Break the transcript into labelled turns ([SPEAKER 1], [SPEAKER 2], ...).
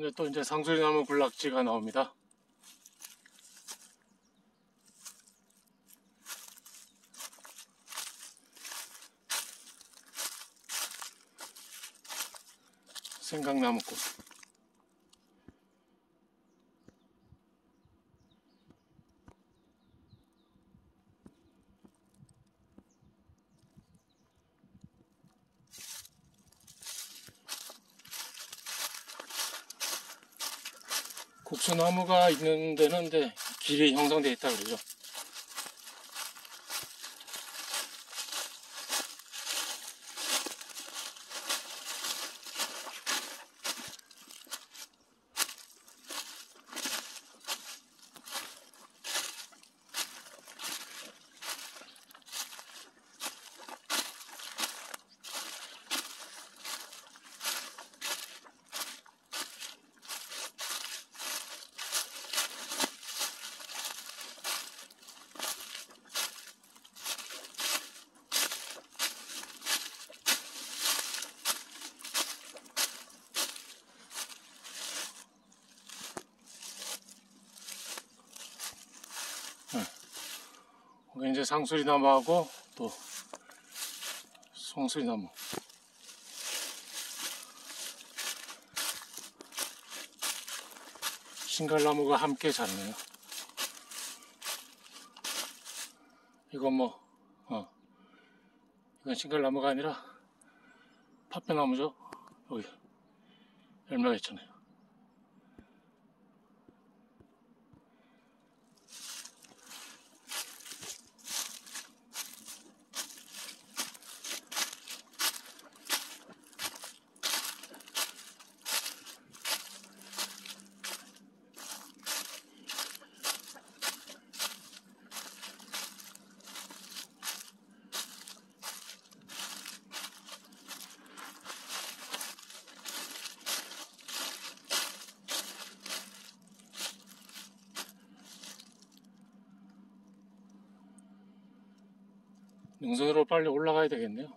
[SPEAKER 1] 근데 또 이제 상수리나무 군락지가 나옵니다. 생강나무꽃. 국수나무가 있는 데는 길이 형성되어 있다 그러죠. 여기 이제 상수리 나무하고 또 송수리 나무. 신갈나무가 함께 자라네요. 이건 뭐, 어, 이건 신갈나무가 아니라 파뼈나무죠. 여기 열매가 있잖아요. 능선으로 빨리 올라가야 되겠네요.